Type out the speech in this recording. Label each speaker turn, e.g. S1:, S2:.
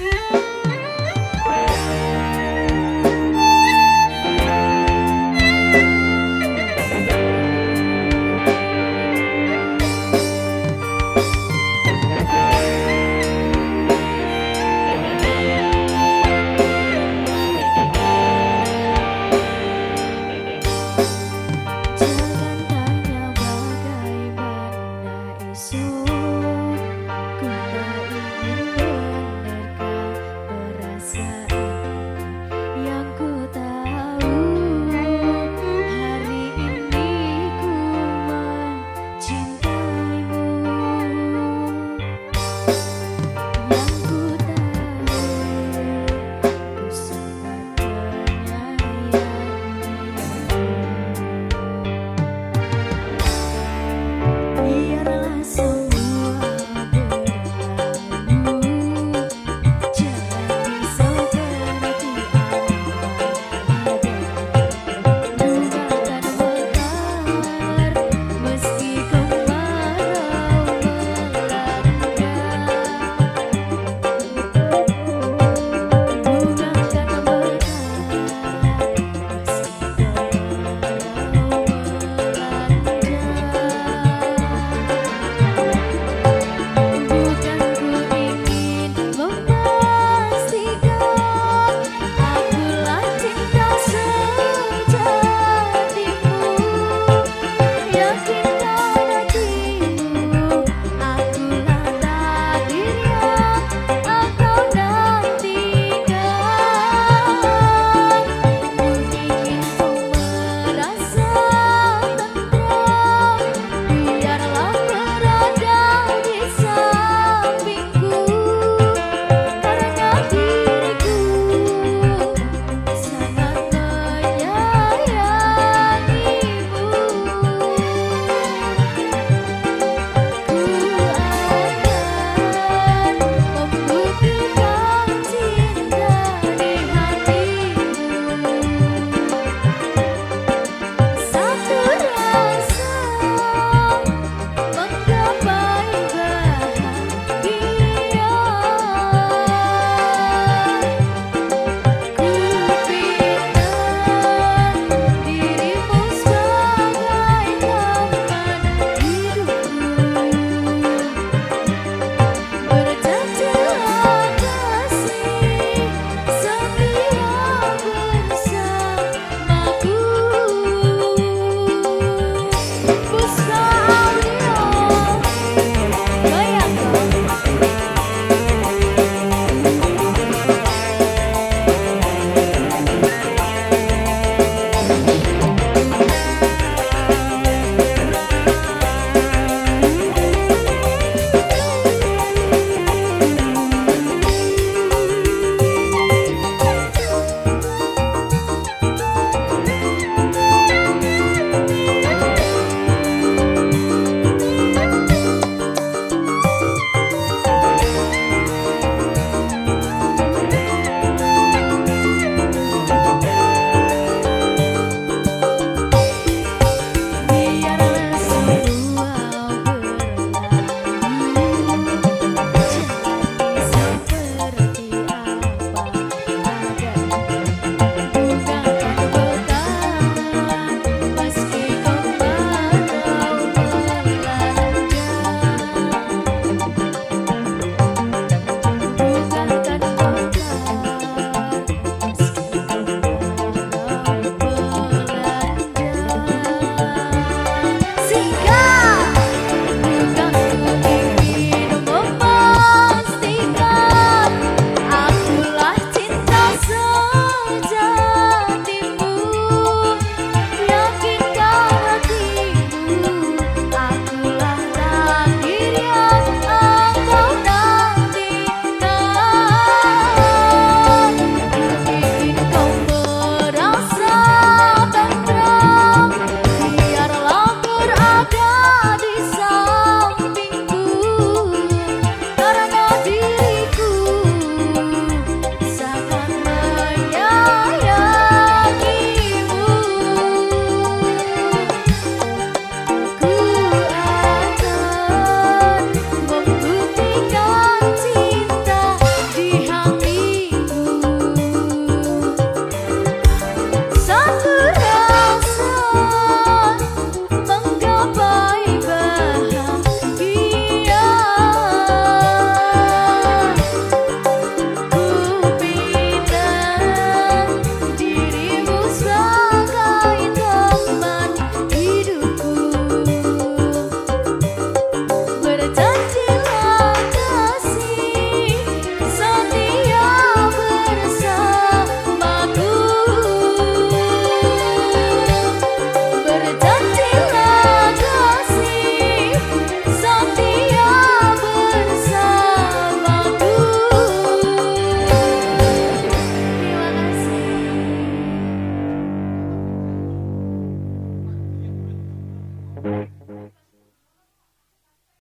S1: É. night.